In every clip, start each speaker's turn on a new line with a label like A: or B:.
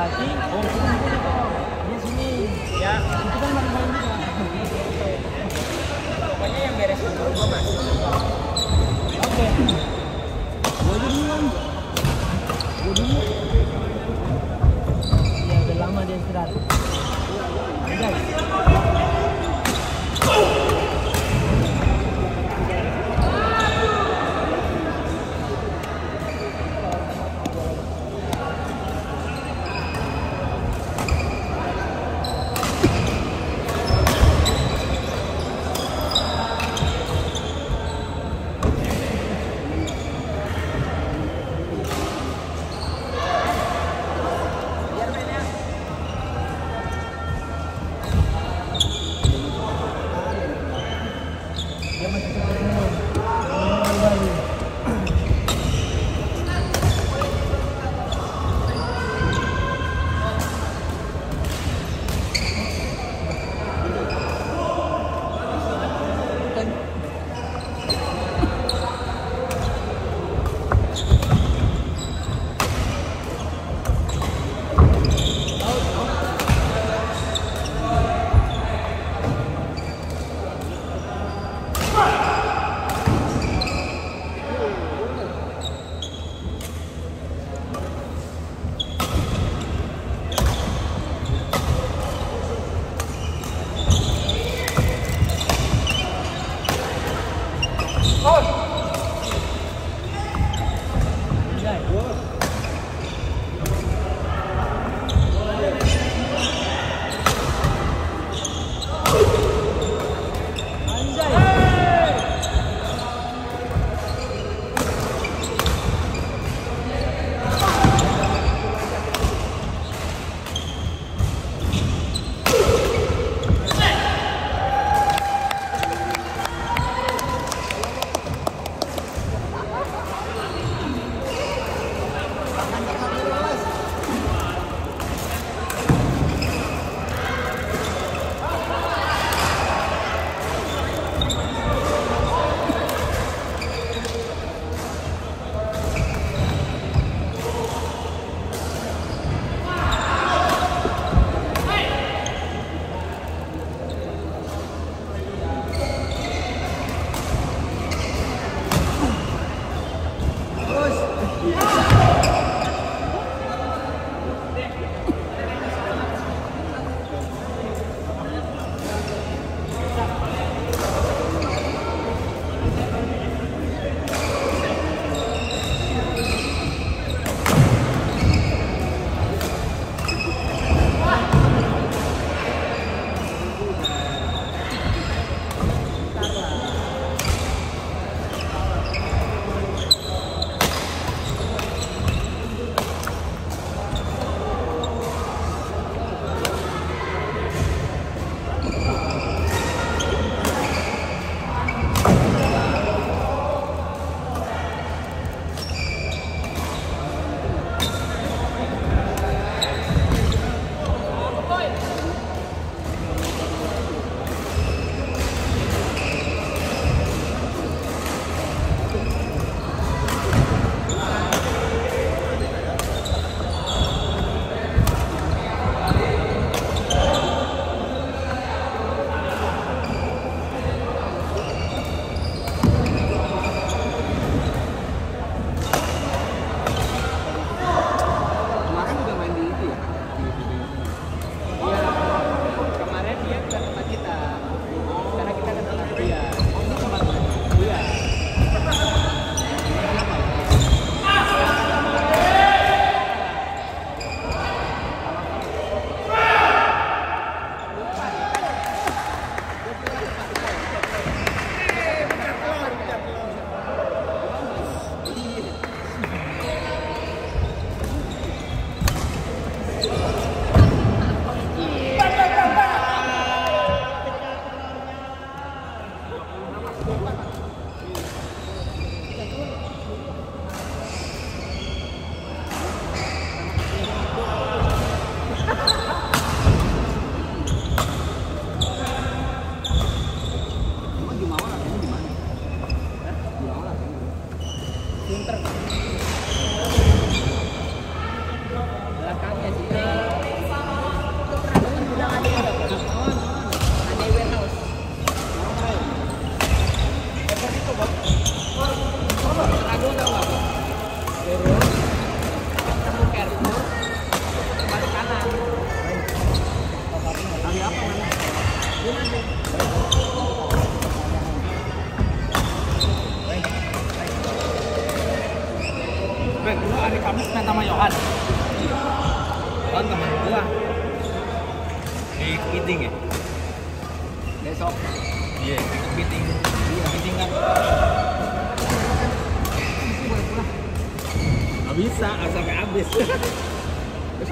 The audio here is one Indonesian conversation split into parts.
A: berarti oh. Di sini.
B: Ya,
A: Itu kan main-main juga.
B: pokoknya yang beres dulu gua masuk.
A: Oke. Gue duluan. Gue dulu. Ya udah lama dia istirahat.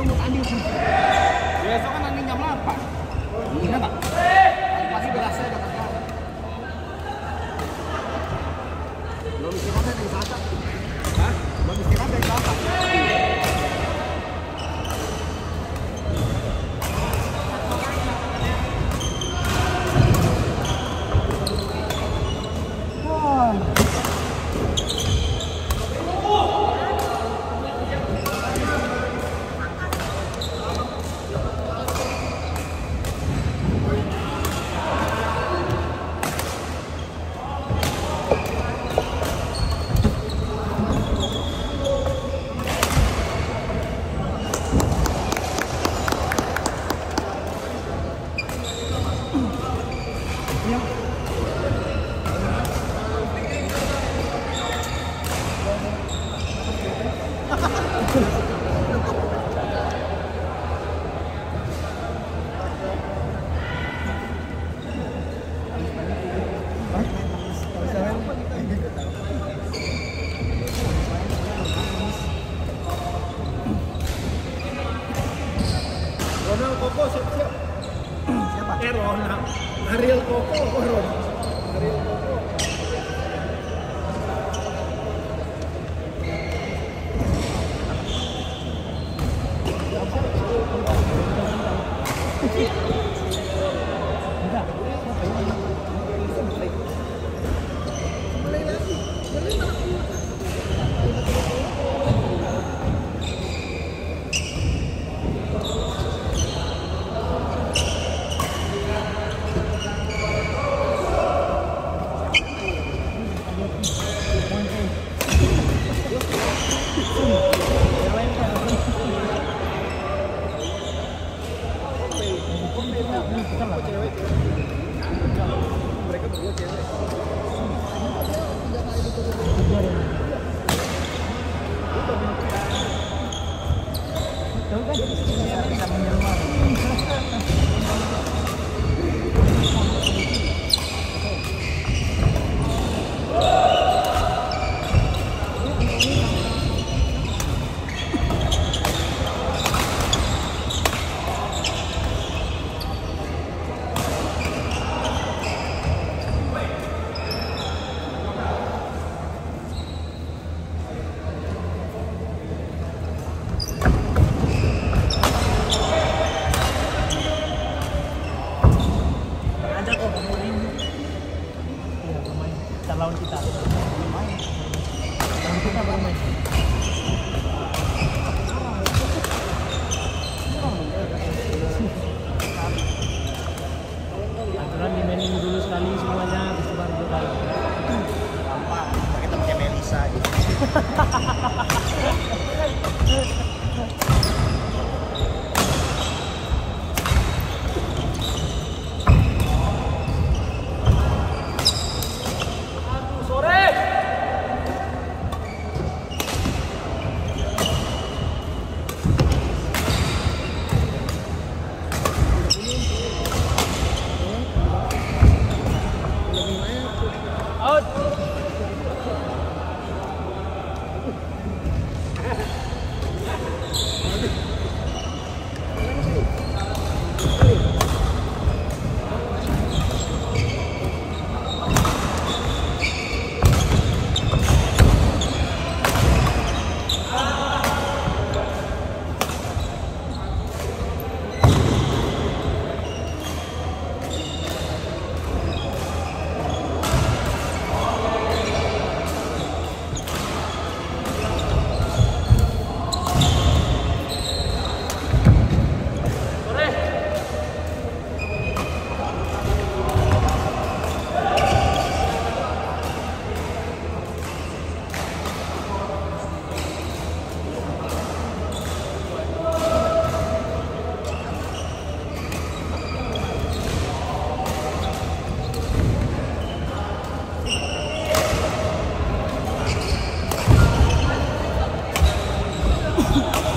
A: untuk Andi
B: Besok
A: kan Andi jam 8. Iya pak?
B: Pagi berasa udah. Ya. Belum istirahat dari
A: saat.
B: Belum istirahat dari
C: saat. Ooh.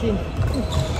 C: Sini.